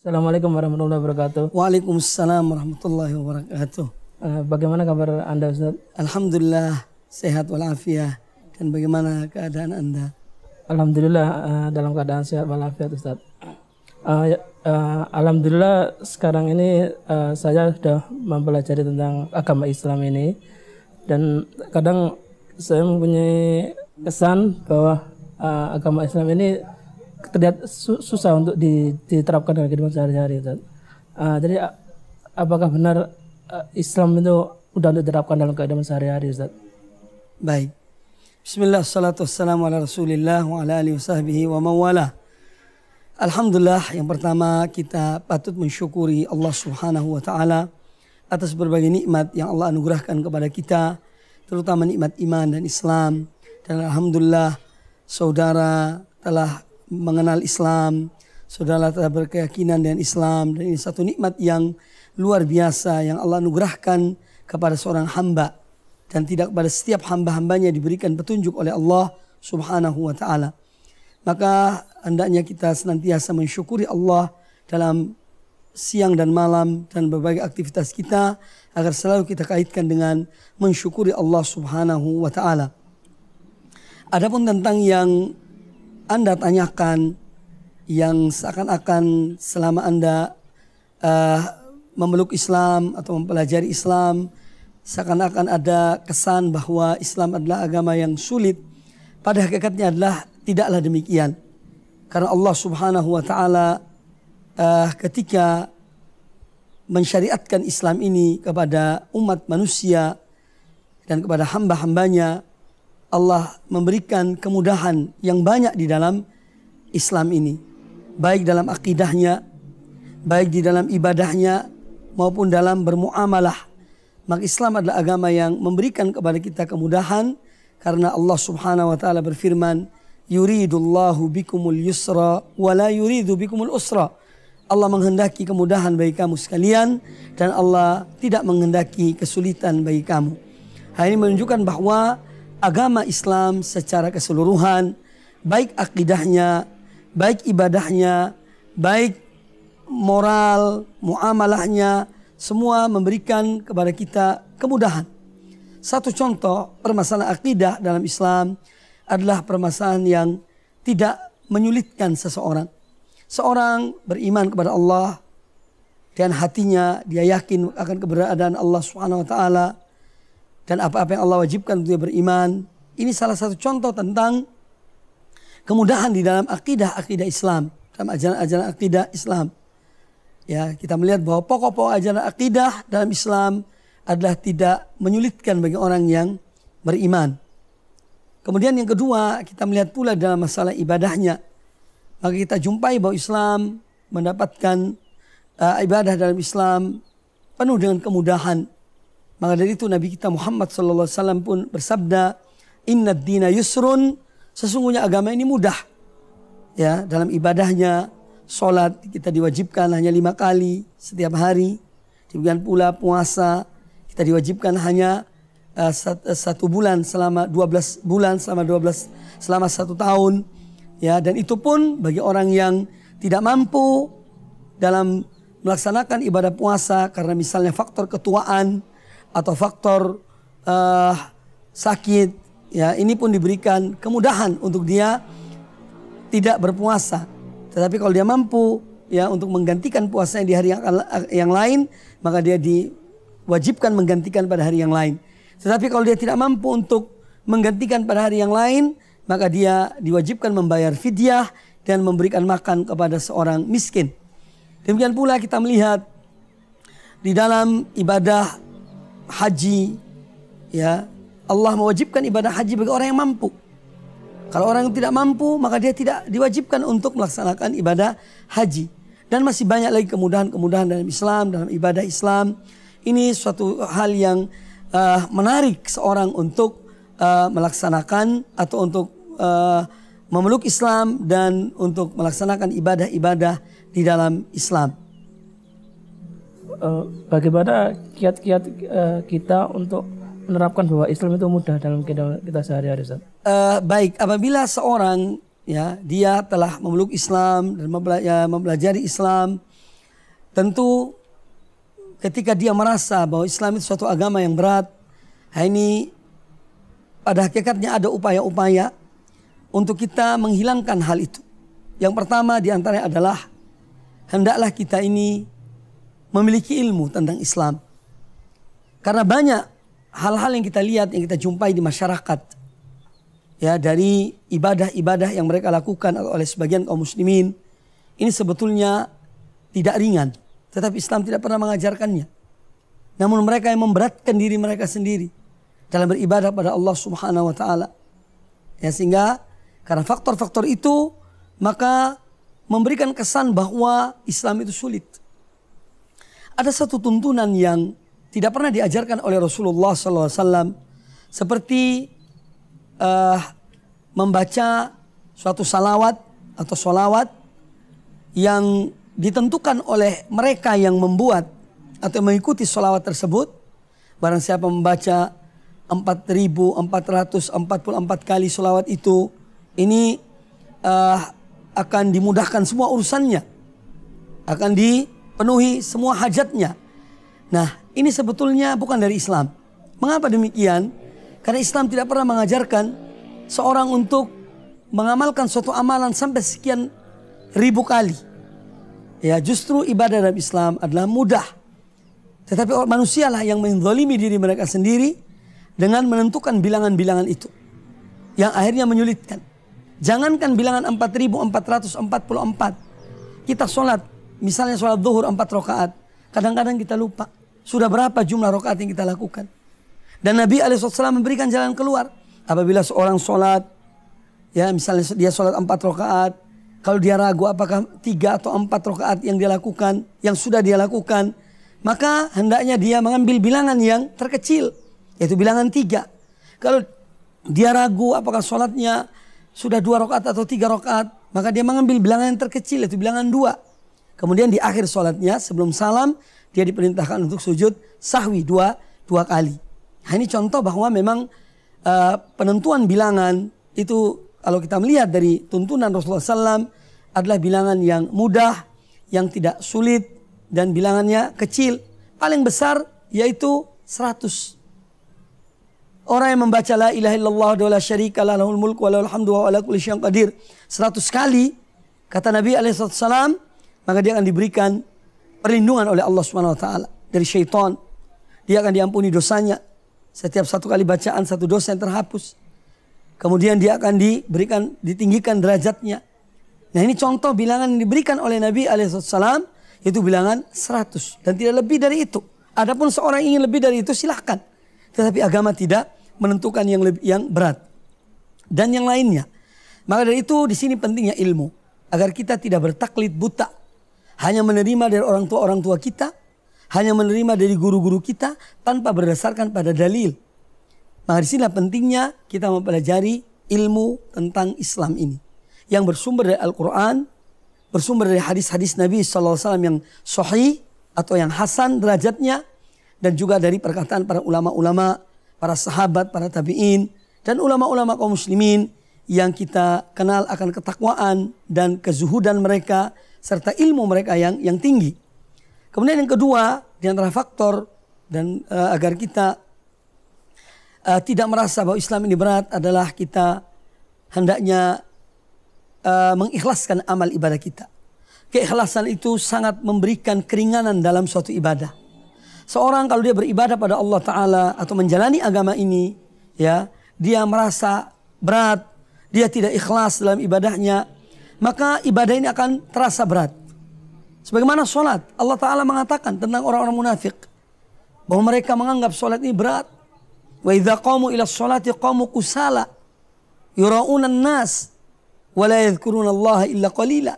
Assalamualaikum warahmatullahi wabarakatuh. Waalaikumsalam warahmatullahi wabarakatuh. Uh, bagaimana kabar Anda Ustaz? Alhamdulillah sehat walafiat. Dan bagaimana keadaan Anda? Alhamdulillah uh, dalam keadaan sehat walafiat Ustaz. Uh, uh, Alhamdulillah sekarang ini uh, saya sudah mempelajari tentang agama Islam ini dan kadang saya mempunyai kesan bahwa uh, agama Islam ini terlihat susah untuk diterapkan dalam kehidupan sehari-hari Uh, jadi apakah benar uh, Islam itu sudah diterapkan dalam kehidupan sehari-hari Ustaz? Baik. Bismillah, salatu wassalamu ala rasulillah wa ala alihi wa mawala. Alhamdulillah yang pertama kita patut mensyukuri Allah subhanahu wa ta'ala atas berbagai nikmat yang Allah anugerahkan kepada kita. Terutama nikmat iman dan Islam. Dan Alhamdulillah saudara telah mengenal Islam, saudara telah berkeyakinan dengan Islam dan ini satu nikmat yang luar biasa yang Allah anugerahkan kepada seorang hamba dan tidak pada setiap hamba-hambanya diberikan petunjuk oleh Allah Subhanahu wa taala. Maka hendaknya kita senantiasa mensyukuri Allah dalam siang dan malam dan berbagai aktivitas kita agar selalu kita kaitkan dengan mensyukuri Allah Subhanahu wa taala. Adapun tentang yang anda tanyakan yang seakan-akan selama Anda uh, memeluk Islam atau mempelajari Islam seakan-akan ada kesan bahwa Islam adalah agama yang sulit. Pada hakikatnya adalah tidaklah demikian. Karena Allah Subhanahu wa taala uh, ketika mensyariatkan Islam ini kepada umat manusia dan kepada hamba-hambanya Allah memberikan kemudahan yang banyak di dalam Islam ini. Baik dalam akidahnya, baik di dalam ibadahnya, maupun dalam bermuamalah. Maka Islam adalah agama yang memberikan kepada kita kemudahan karena Allah Subhanahu wa taala berfirman, "Yuridullahu bikumul yusra wa la yuridu bikumul usra." Allah menghendaki kemudahan bagi kamu sekalian dan Allah tidak menghendaki kesulitan bagi kamu. Hal ini menunjukkan bahwa agama Islam secara keseluruhan, baik akidahnya, baik ibadahnya, baik moral, muamalahnya, semua memberikan kepada kita kemudahan. Satu contoh permasalahan akidah dalam Islam adalah permasalahan yang tidak menyulitkan seseorang. Seorang beriman kepada Allah dan hatinya dia yakin akan keberadaan Allah Subhanahu wa taala dan apa-apa yang Allah wajibkan untuk dia beriman. Ini salah satu contoh tentang kemudahan di dalam akidah-akidah Islam, dalam ajaran-ajaran akidah Islam. Ya, kita melihat bahwa pokok-pokok ajaran akidah dalam Islam adalah tidak menyulitkan bagi orang yang beriman. Kemudian yang kedua, kita melihat pula dalam masalah ibadahnya. Maka kita jumpai bahwa Islam mendapatkan uh, ibadah dalam Islam penuh dengan kemudahan maka dari itu Nabi kita Muhammad wasallam pun bersabda, "Inna dina yusrun." Sesungguhnya agama ini mudah. Ya, dalam ibadahnya salat kita diwajibkan hanya lima kali setiap hari. Demikian pula puasa kita diwajibkan hanya uh, satu bulan selama 12 bulan selama 12 selama satu tahun ya dan itu pun bagi orang yang tidak mampu dalam melaksanakan ibadah puasa karena misalnya faktor ketuaan atau faktor uh, sakit ya ini pun diberikan kemudahan untuk dia tidak berpuasa. Tetapi kalau dia mampu ya untuk menggantikan puasanya di hari yang, yang lain maka dia diwajibkan menggantikan pada hari yang lain. Tetapi kalau dia tidak mampu untuk menggantikan pada hari yang lain maka dia diwajibkan membayar fidyah dan memberikan makan kepada seorang miskin. Demikian pula kita melihat di dalam ibadah haji ya Allah mewajibkan ibadah haji bagi orang yang mampu. Kalau orang yang tidak mampu maka dia tidak diwajibkan untuk melaksanakan ibadah haji. Dan masih banyak lagi kemudahan-kemudahan dalam Islam, dalam ibadah Islam. Ini suatu hal yang uh, menarik seorang untuk uh, melaksanakan atau untuk uh, memeluk Islam dan untuk melaksanakan ibadah-ibadah di dalam Islam uh, bagaimana kiat-kiat uh, kita untuk menerapkan bahwa Islam itu mudah dalam kehidupan kita sehari-hari Uh, baik, apabila seorang ya dia telah memeluk Islam dan ya, mempelajari Islam, tentu ketika dia merasa bahwa Islam itu suatu agama yang berat, ini pada hakikatnya ada upaya-upaya untuk kita menghilangkan hal itu. Yang pertama di antaranya adalah hendaklah kita ini memiliki ilmu tentang Islam. Karena banyak hal-hal yang kita lihat, yang kita jumpai di masyarakat. Ya, dari ibadah-ibadah yang mereka lakukan oleh sebagian kaum muslimin. Ini sebetulnya tidak ringan. Tetapi Islam tidak pernah mengajarkannya. Namun mereka yang memberatkan diri mereka sendiri. Dalam beribadah pada Allah subhanahu wa ta'ala. Ya, sehingga karena faktor-faktor itu maka memberikan kesan bahwa Islam itu sulit. Ada satu tuntunan yang tidak pernah diajarkan oleh Rasulullah SAW seperti uh, membaca suatu salawat atau solawat yang ditentukan oleh mereka yang membuat atau mengikuti solawat tersebut. Barang siapa membaca 4.444 kali solawat itu, ini uh, akan dimudahkan semua urusannya. Akan dipenuhi semua hajatnya. Nah ini sebetulnya bukan dari Islam. Mengapa demikian? Karena Islam tidak pernah mengajarkan seorang untuk mengamalkan suatu amalan sampai sekian ribu kali. Ya justru ibadah dalam Islam adalah mudah. Tetapi manusialah yang menzalimi diri mereka sendiri dengan menentukan bilangan-bilangan itu. Yang akhirnya menyulitkan. Jangankan bilangan 4444. Kita sholat, misalnya sholat zuhur 4 rakaat. Kadang-kadang kita lupa. Sudah berapa jumlah rakaat yang kita lakukan. Dan Nabi SAW memberikan jalan keluar. Apabila seorang sholat, ya misalnya dia sholat 4 rakaat. Kalau dia ragu apakah tiga atau empat rakaat yang dia lakukan, yang sudah dia lakukan, maka hendaknya dia mengambil bilangan yang terkecil, yaitu bilangan tiga. Kalau dia ragu apakah sholatnya sudah dua rakaat atau tiga rakaat, maka dia mengambil bilangan yang terkecil itu bilangan dua. Kemudian di akhir sholatnya sebelum salam dia diperintahkan untuk sujud sahwi dua dua kali. Nah, ini contoh bahwa memang uh, penentuan bilangan itu kalau kita melihat dari tuntunan Rasulullah SAW adalah bilangan yang mudah, yang tidak sulit dan bilangannya kecil. Paling besar yaitu 100 Orang yang membaca la ilaha illallah wa la syarika la lahul mulku wa hamdu wa kulli qadir 100 kali kata Nabi alaihi maka dia akan diberikan perlindungan oleh Allah Subhanahu wa taala dari syaitan. Dia akan diampuni dosanya. Setiap satu kali bacaan satu dosa yang terhapus. Kemudian dia akan diberikan ditinggikan derajatnya. Nah, ini contoh bilangan yang diberikan oleh Nabi alaihissalam itu bilangan 100 dan tidak lebih dari itu. Adapun seorang ingin lebih dari itu silahkan. Tetapi agama tidak menentukan yang lebih, yang berat dan yang lainnya. Maka dari itu di sini pentingnya ilmu agar kita tidak bertaklid buta, hanya menerima dari orang tua orang tua kita, hanya menerima dari guru-guru kita tanpa berdasarkan pada dalil. Maka di sini pentingnya kita mempelajari ilmu tentang Islam ini yang bersumber dari Al-Quran, bersumber dari hadis-hadis Nabi SAW yang sahih atau yang hasan derajatnya dan juga dari perkataan para ulama-ulama para sahabat, para tabi'in, dan ulama-ulama kaum muslimin yang kita kenal akan ketakwaan dan kezuhudan mereka serta ilmu mereka yang yang tinggi. Kemudian yang kedua di antara faktor dan uh, agar kita uh, tidak merasa bahwa Islam ini berat adalah kita hendaknya uh, mengikhlaskan amal ibadah kita. Keikhlasan itu sangat memberikan keringanan dalam suatu ibadah. Seorang kalau dia beribadah pada Allah Ta'ala atau menjalani agama ini, ya, dia merasa berat, dia tidak ikhlas dalam ibadahnya, maka ibadah ini akan terasa berat. Sebagaimana sholat, Allah Ta'ala mengatakan tentang orang-orang munafik. Bahwa mereka menganggap sholat ini berat. Wa idha qamu ila sholati qamu kusala. Yura'unan nas. Wa la Allah illa qalila.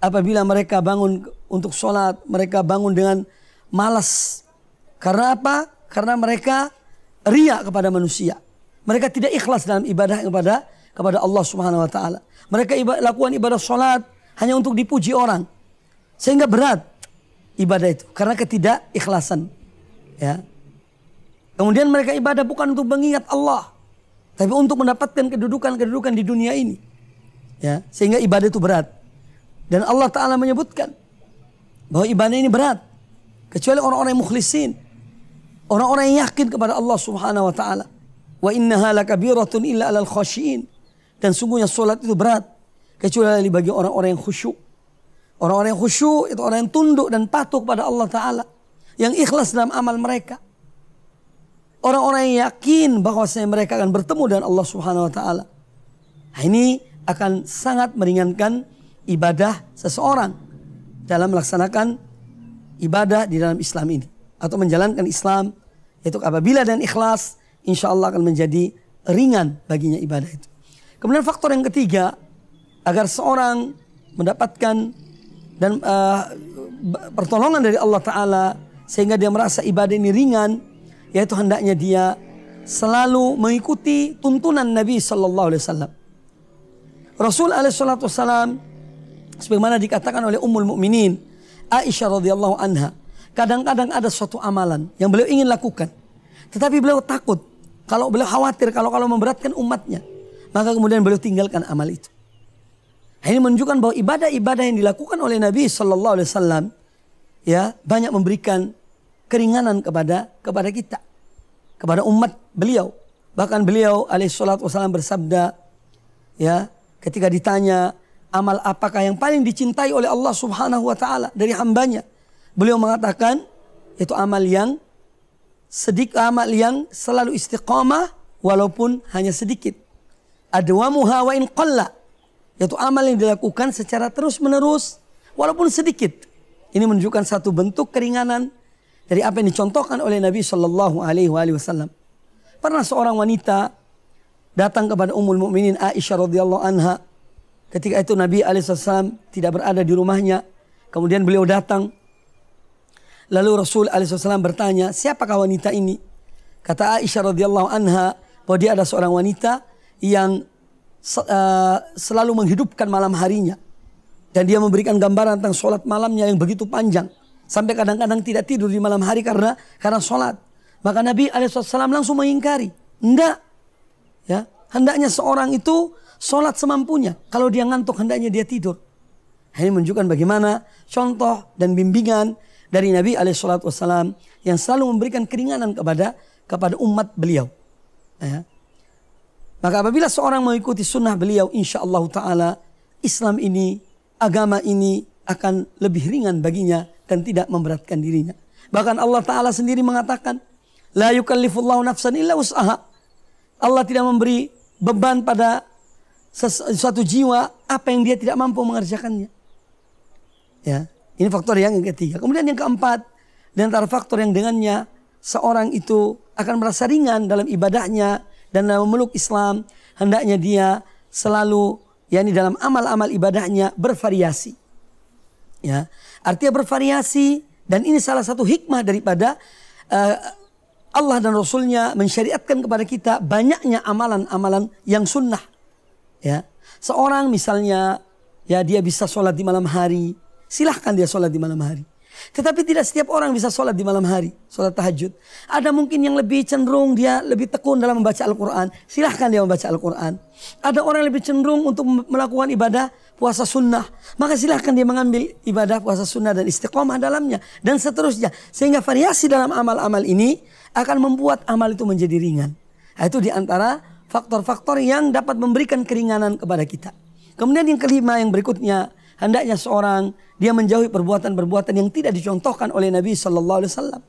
Apabila mereka bangun untuk sholat, mereka bangun dengan malas. Karena apa? Karena mereka ria kepada manusia. Mereka tidak ikhlas dalam ibadah kepada kepada Allah Subhanahu wa taala. Mereka ibadah, lakukan ibadah salat hanya untuk dipuji orang. Sehingga berat ibadah itu karena ketidakikhlasan. Ya. Kemudian mereka ibadah bukan untuk mengingat Allah, tapi untuk mendapatkan kedudukan-kedudukan di dunia ini. Ya, sehingga ibadah itu berat. Dan Allah taala menyebutkan bahwa ibadah ini berat. Kecuali orang-orang yang mukhlisin. Orang-orang yang yakin kepada Allah subhanahu wa ta'ala. Wa innaha lakabiratun illa alal khashiin. Dan sungguhnya solat itu berat. Kecuali bagi orang-orang yang khusyuk. Orang-orang yang khusyuk itu orang yang tunduk dan patuh kepada Allah Ta'ala. Yang ikhlas dalam amal mereka. Orang-orang yang yakin bahwa mereka akan bertemu dengan Allah Subhanahu wa taala. Nah, ini akan sangat meringankan ibadah seseorang dalam melaksanakan ibadah di dalam Islam ini atau menjalankan Islam itu apabila dan ikhlas insya Allah akan menjadi ringan baginya ibadah itu. Kemudian faktor yang ketiga agar seorang mendapatkan dan uh, pertolongan dari Allah Taala sehingga dia merasa ibadah ini ringan yaitu hendaknya dia selalu mengikuti tuntunan Nabi Sallallahu Alaihi Wasallam. Rasul Alaihi sebagaimana dikatakan oleh Ummul Mukminin Aisyah radhiyallahu anha, kadang-kadang ada suatu amalan yang beliau ingin lakukan, tetapi beliau takut kalau beliau khawatir kalau kalau memberatkan umatnya, maka kemudian beliau tinggalkan amal itu. Ini menunjukkan bahwa ibadah-ibadah yang dilakukan oleh Nabi Sallallahu Alaihi Wasallam ya banyak memberikan keringanan kepada kepada kita, kepada umat beliau. Bahkan beliau alaihissalatu wassalam bersabda, ya ketika ditanya amal apakah yang paling dicintai oleh Allah subhanahu wa ta'ala dari hambanya. Beliau mengatakan itu amal yang sedikit amal yang selalu istiqamah walaupun hanya sedikit. Adwamuha wa in qalla. Yaitu amal yang dilakukan secara terus menerus walaupun sedikit. Ini menunjukkan satu bentuk keringanan dari apa yang dicontohkan oleh Nabi Shallallahu Alaihi Wasallam. Pernah seorang wanita datang kepada Ummul Mukminin Aisyah radhiyallahu anha. Ketika itu Nabi Alaihissalam tidak berada di rumahnya. Kemudian beliau datang. Lalu Rasul Alaihissalam bertanya, siapakah wanita ini? Kata Aisyah radhiyallahu anha bahwa dia ada seorang wanita yang uh, selalu menghidupkan malam harinya. Dan dia memberikan gambaran tentang sholat malamnya yang begitu panjang. Sampai kadang-kadang tidak tidur di malam hari karena karena sholat. Maka Nabi Alaihissalam langsung mengingkari. Enggak. Ya, hendaknya seorang itu sholat semampunya. Kalau dia ngantuk hendaknya dia tidur. Ini menunjukkan bagaimana contoh dan bimbingan dari Nabi Alaihissalam yang selalu memberikan keringanan kepada kepada umat beliau. Ya. Maka apabila seorang mengikuti sunnah beliau, insya Allah Taala Islam ini, agama ini akan lebih ringan baginya dan tidak memberatkan dirinya. Bahkan Allah Ta'ala sendiri mengatakan, La yukallifullahu nafsan illa usaha. Allah tidak memberi beban pada suatu jiwa apa yang dia tidak mampu mengerjakannya. Ya, ini faktor yang ketiga. Kemudian yang keempat, di antara faktor yang dengannya seorang itu akan merasa ringan dalam ibadahnya dan dalam memeluk Islam, hendaknya dia selalu yakni dalam amal-amal ibadahnya bervariasi. Ya, artinya bervariasi dan ini salah satu hikmah daripada uh, Allah dan Rasulnya mensyariatkan kepada kita banyaknya amalan-amalan yang sunnah. Ya, seorang misalnya ya dia bisa sholat di malam hari, silahkan dia sholat di malam hari. Tetapi tidak setiap orang bisa sholat di malam hari, sholat tahajud. Ada mungkin yang lebih cenderung dia lebih tekun dalam membaca Al-Quran. Silahkan dia membaca Al-Quran. Ada orang yang lebih cenderung untuk melakukan ibadah puasa sunnah. Maka silahkan dia mengambil ibadah puasa sunnah dan istiqomah dalamnya. Dan seterusnya. Sehingga variasi dalam amal-amal ini akan membuat amal itu menjadi ringan. Nah, itu di antara faktor-faktor yang dapat memberikan keringanan kepada kita. Kemudian yang kelima yang berikutnya hendaknya seorang dia menjauhi perbuatan-perbuatan yang tidak dicontohkan oleh Nabi Sallallahu Alaihi Wasallam.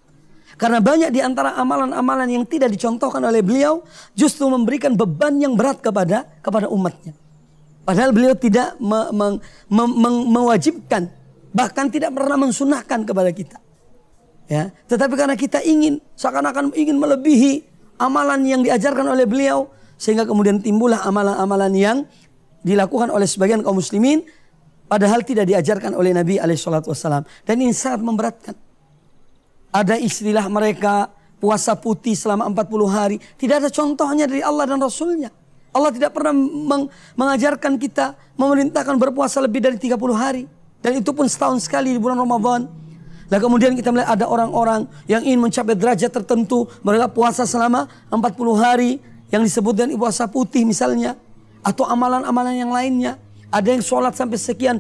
Karena banyak di antara amalan-amalan yang tidak dicontohkan oleh beliau justru memberikan beban yang berat kepada kepada umatnya. Padahal beliau tidak me, me, me, me, mewajibkan, bahkan tidak pernah mensunahkan kepada kita. Ya, tetapi karena kita ingin seakan-akan ingin melebihi amalan yang diajarkan oleh beliau, sehingga kemudian timbullah amalan-amalan yang dilakukan oleh sebagian kaum muslimin Padahal tidak diajarkan oleh Nabi Alaihissalam. Dan ini sangat memberatkan. Ada istilah mereka puasa putih selama 40 hari. Tidak ada contohnya dari Allah dan Rasulnya. Allah tidak pernah meng mengajarkan kita memerintahkan berpuasa lebih dari 30 hari. Dan itu pun setahun sekali di bulan Ramadan. Dan kemudian kita melihat ada orang-orang yang ingin mencapai derajat tertentu. Mereka puasa selama 40 hari. Yang disebut dengan puasa putih misalnya. Atau amalan-amalan yang lainnya. Ada yang sholat sampai sekian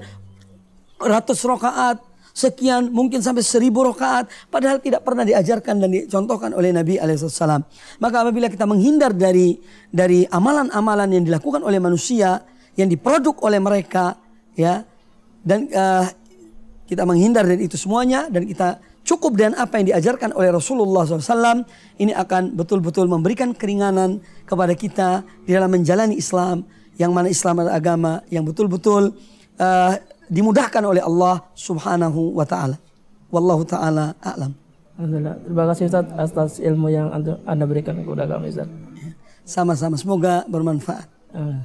ratus rakaat, sekian, mungkin sampai seribu rakaat, padahal tidak pernah diajarkan dan dicontohkan oleh Nabi Alaihissalam. Maka apabila kita menghindar dari dari amalan-amalan yang dilakukan oleh manusia, yang diproduk oleh mereka, ya, dan uh, kita menghindar dari itu semuanya dan kita cukup dengan apa yang diajarkan oleh Rasulullah SAW, ini akan betul-betul memberikan keringanan kepada kita di dalam menjalani Islam, yang mana Islam adalah agama yang betul-betul uh, dimudahkan oleh Allah Subhanahu wa taala. Wallahu taala a'lam. Alhamdulillah. Terima kasih Ustaz atas ilmu yang Anda berikan kepada kami Ustaz. Sama-sama semoga bermanfaat. Uh.